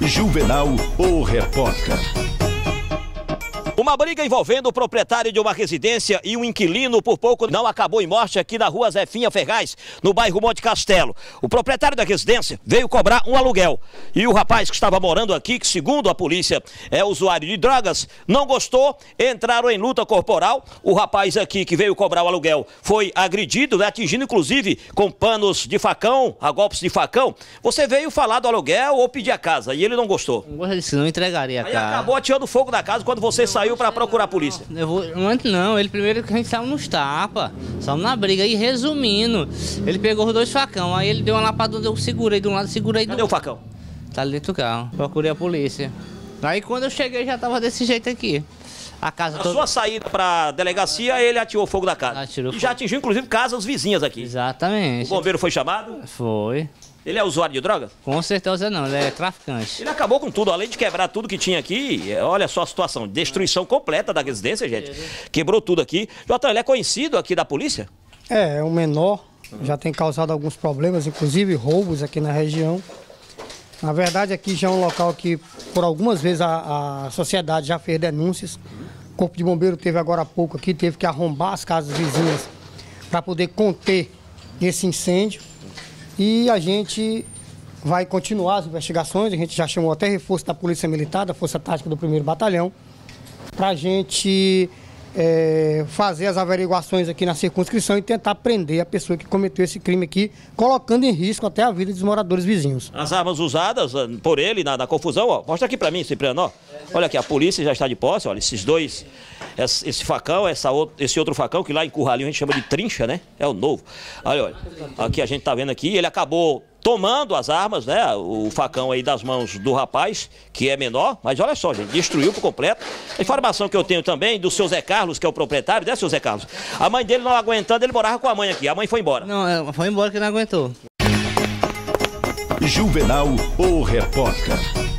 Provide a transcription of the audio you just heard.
Juvenal, o repórter. Uma briga envolvendo o proprietário de uma residência e um inquilino por pouco não acabou em morte aqui na rua Zefinha Ferraz, no bairro Monte Castelo. O proprietário da residência veio cobrar um aluguel. E o rapaz que estava morando aqui, que segundo a polícia é usuário de drogas, não gostou, entraram em luta corporal. O rapaz aqui que veio cobrar o aluguel foi agredido, né, atingindo inclusive com panos de facão, a golpes de facão. Você veio falar do aluguel ou pedir a casa e ele não gostou. Não disso, não entregaria a Aí casa. acabou atirando fogo da casa quando você saiu para procurar a polícia. Eu vou, antes não, ele primeiro que a gente saiu nos tapas, saiu na briga. E resumindo, ele pegou os dois facão, aí ele deu uma lapada, eu segurei de um lado, segurei do Cadê o facão? Tá ali dentro do carro. Procurei a polícia. Aí quando eu cheguei já tava desse jeito aqui. A casa Na toda. sua saída para delegacia, ele atirou fogo da casa. Atirou e fogo. já atingiu, inclusive, casas vizinhas aqui. O Exatamente. bombeiro foi chamado. Foi. Ele é usuário de droga? Com certeza não, ele é traficante. Ele acabou com tudo, além de quebrar tudo que tinha aqui. é, Olha só a situação, destruição completa da residência, gente. Quebrou tudo aqui. Jotão, ele é conhecido aqui da polícia? É, é um menor, já tem causado alguns problemas, inclusive roubos aqui na região. Na verdade, aqui já é um local que, por algumas vezes, a, a sociedade já fez denúncias. O Corpo de Bombeiro teve agora há pouco aqui, teve que arrombar as casas vizinhas para poder conter esse incêndio. E a gente vai continuar as investigações, a gente já chamou até reforço da Polícia Militar, da Força Tática do 1 Batalhão, para a gente é, fazer as averiguações aqui na circunscrição e tentar prender a pessoa que cometeu esse crime aqui, colocando em risco até a vida dos moradores vizinhos. As armas usadas ah, por ele na, na confusão, ó. Mostra aqui pra mim, Cipriano. Olha aqui, a polícia já está de posse, olha, esses dois, esse, esse facão, essa outro, esse outro facão, que lá em Curralinho a gente chama de trincha, né? É o novo. Olha, olha, aqui a gente tá vendo aqui, ele acabou tomando as armas, né? O facão aí das mãos do rapaz, que é menor, mas olha só, gente, destruiu por completo. A informação que eu tenho também do seu Zé Carlos, que é o proprietário, né, seu Zé Carlos? A mãe dele não aguentando, ele morava com a mãe aqui, a mãe foi embora. Não, é, foi embora que não aguentou. Juvenal, o repórter.